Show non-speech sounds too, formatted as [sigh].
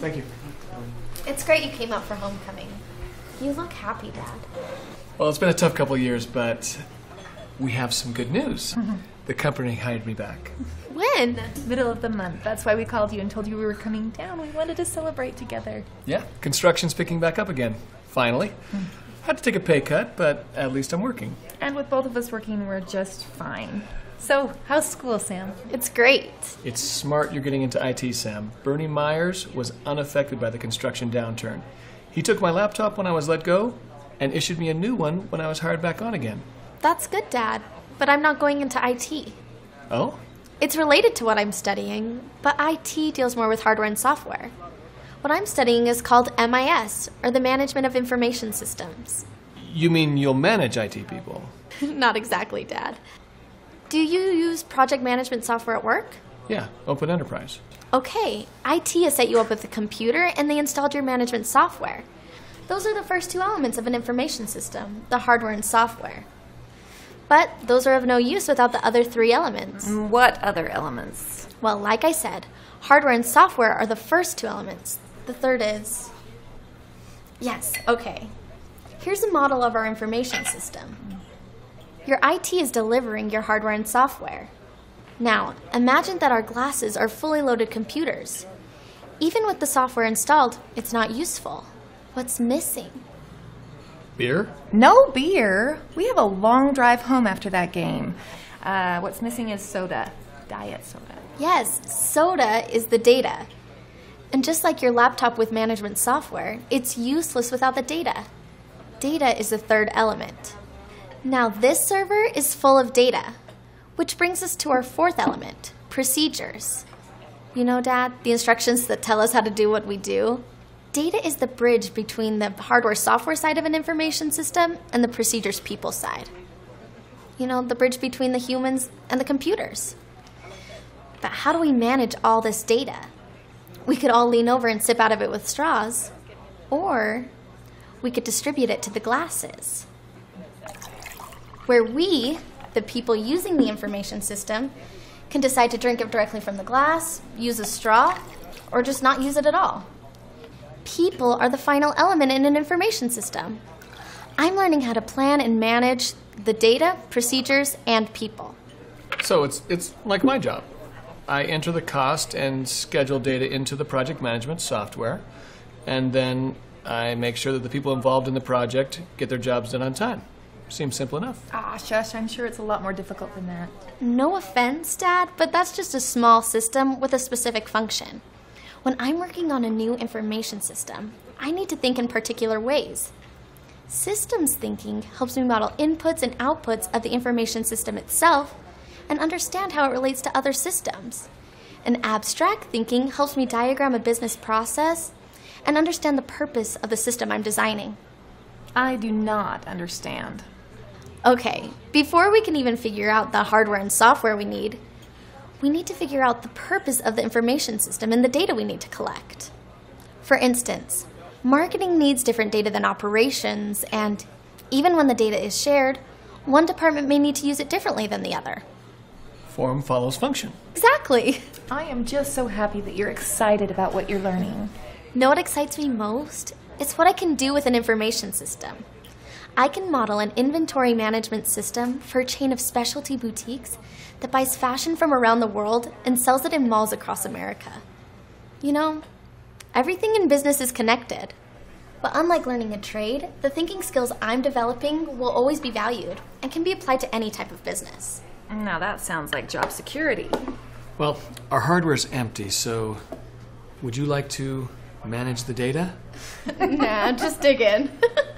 Thank you. It's great you came out for homecoming. You look happy, Dad. Well, it's been a tough couple of years, but we have some good news. [laughs] The company hired me back. When? Middle of the month. That's why we called you and told you we were coming down. We wanted to celebrate together. Yeah, construction's picking back up again. Finally. Hmm. Had to take a pay cut, but at least I'm working. And with both of us working, we're just fine. So, how's school, Sam? It's great. It's smart you're getting into IT, Sam. Bernie Myers was unaffected by the construction downturn. He took my laptop when I was let go and issued me a new one when I was hired back on again. That's good, Dad. But I'm not going into IT. Oh? It's related to what I'm studying, but IT deals more with hardware and software. What I'm studying is called MIS, or the Management of Information Systems. You mean you'll manage IT people? [laughs] not exactly, Dad. Do you use project management software at work? Yeah, Open Enterprise. Okay, IT has set you up with a computer and they installed your management software. Those are the first two elements of an information system the hardware and software. But those are of no use without the other three elements. What other elements? Well, like I said, hardware and software are the first two elements. The third is. Yes, okay. Here's a model of our information system. Your IT is delivering your hardware and software. Now, imagine that our glasses are fully loaded computers. Even with the software installed, it's not useful. What's missing? Beer? No beer. We have a long drive home after that game. Uh, what's missing is soda. Diet soda. Yes, soda is the data. And just like your laptop with management software, it's useless without the data. Data is the third element. Now, this server is full of data, which brings us to our fourth element procedures. You know, Dad, the instructions that tell us how to do what we do? Data is the bridge between the hardware software side of an information system and the procedures people side. You know, the bridge between the humans and the computers. But how do we manage all this data? We could all lean over and sip out of it with straws, or we could distribute it to the glasses. Where we, the people using the information system, can decide to drink it directly from the glass, use a straw, or just not use it at all. People are the final element in an information system. I'm learning how to plan and manage the data, procedures, and people. So it's it's like my job. I enter the cost and schedule data into the project management software, and then I make sure that the people involved in the project get their jobs done on time. Seems simple enough. Ah, shush, I'm sure it's a lot more difficult than that. No offense, Dad, but that's just a small system with a specific function. When I'm working on a new information system, I need to think in particular ways. Systems thinking helps me model inputs and outputs of the information system itself and understand how it relates to other systems. And abstract thinking helps me diagram a business process and understand the purpose of the system I'm designing. I do not understand. Okay, before we can even figure out the hardware and software we need, we need to figure out the purpose of the information system and the data we need to collect. For instance, marketing needs different data than operations, and even when the data is shared, one department may need to use it differently than the other. Form follows function. Exactly. I am just so happy that you're excited about what you're learning. Know what excites me most? It's what I can do with an information system. I can model an inventory management system for a chain of specialty boutiques that buys fashion from around the world and sells it in malls across America. You know, everything in business is connected. But unlike learning a trade, the thinking skills I'm developing will always be valued and can be applied to any type of business. Now that sounds like job security. Well, our hardware's empty, so would you like to manage the data? [laughs] nah, just dig in. [laughs]